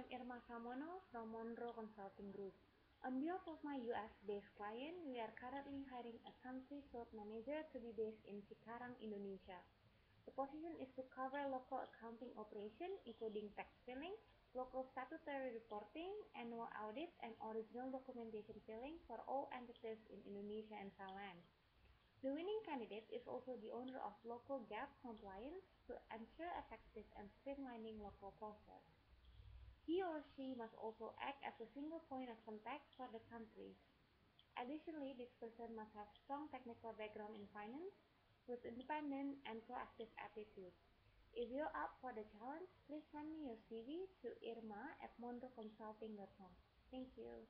I'm Irma Samono from Monroe Consulting Group. On behalf of my US-based client, we are currently hiring a country sales manager to be based in Cikarang, Indonesia. The position is to cover local accounting operations, including tax filing, local statutory reporting, annual audits, and original documentation filing for all entities in Indonesia and Thailand. The winning candidate is also the owner of local GAAP compliance to ensure effective and streamlining local process. He or she must also act as a single point of contact for the countries. Additionally, this person must have strong technical background in finance with independent and proactive attitude. If you're up for the challenge, please send me your CV to irma at monroeconsulting.com. Thank you.